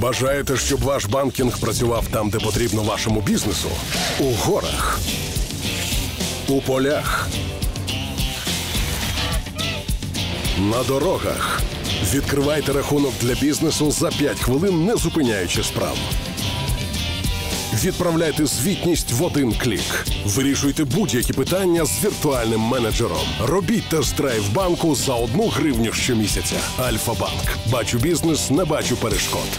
Бажаєте, щоб ваш банкінг працював там, де потрібно вашому бізнесу? У горах, у полях, на дорогах. Відкривайте рахунок для бізнесу за 5 хвилин, не зупиняючи справу. Відправляйте звітність в один клік. Вирішуйте будь-які питання з віртуальним менеджером. Робіть тест-драйв банку за одну гривню щомісяця. Альфа-банк. Бачу бізнес, не бачу перешкод.